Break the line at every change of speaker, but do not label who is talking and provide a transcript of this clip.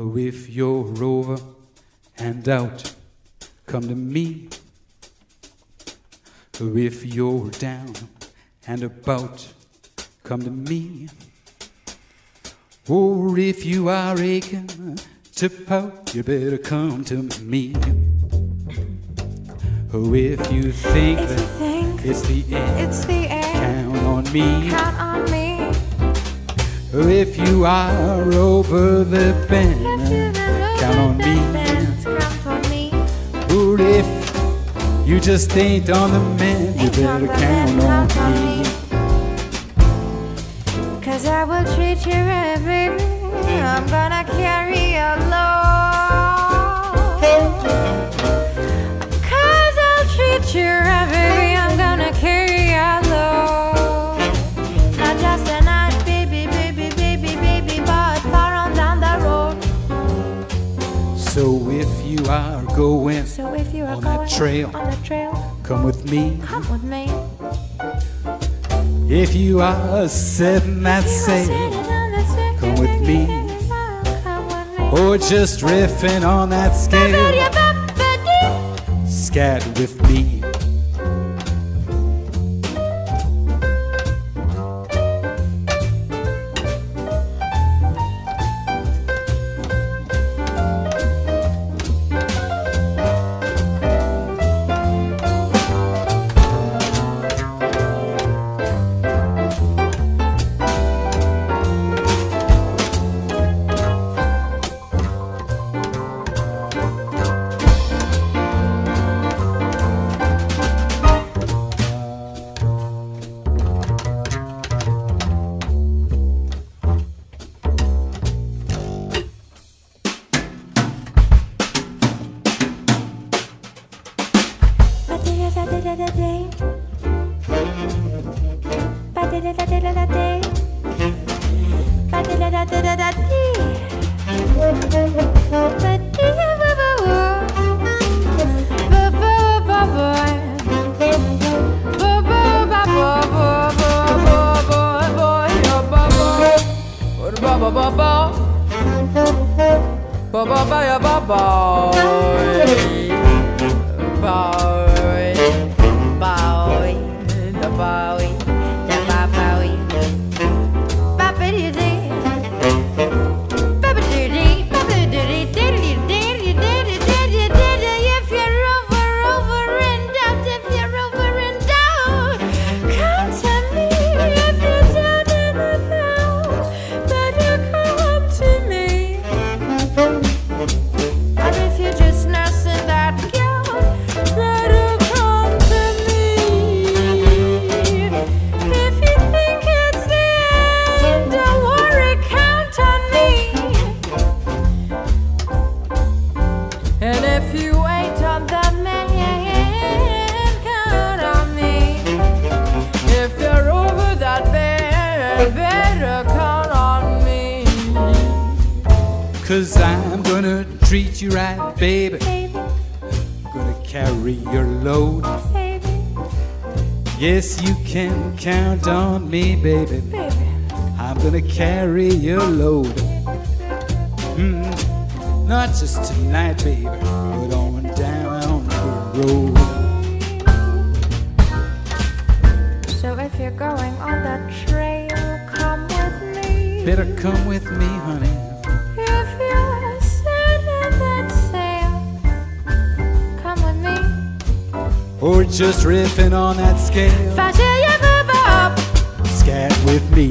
Oh, if you're over and out, come to me. Oh, if you're down and about, come to me. Or if you are aching to pout, you better come to me. Oh, if you think
If you
that
think
it's the end,
it's the end,
count on me.
count on me.
If you are over the bend, count on me.
that bend, count me.
Or if you just ain't on the mend, you better count on me.
Cause I will treat you baby. I'm gonna carry your load.
Going,
So if you are
On
going
that trail.
on the trail,
come with me.
come with me.
If you are setting that sail,
sitting on the sail,
come with me.
Come with me.
or just riffing on that scale, scat with me.
Ba ba ba ya ba boy. Bed, better count on me.
Cause I'm gonna treat you right, baby.
Baby,
Gonna carry your load.
baby,
Yes, you can count on me, baby.
baby.
I'm gonna carry your load. Mm, not just tonight, baby, but on down the road. Better come with me, honey.
If you're setting that sail, come with me.
Or just riffing on that scale.
If you move up,
Scat with me.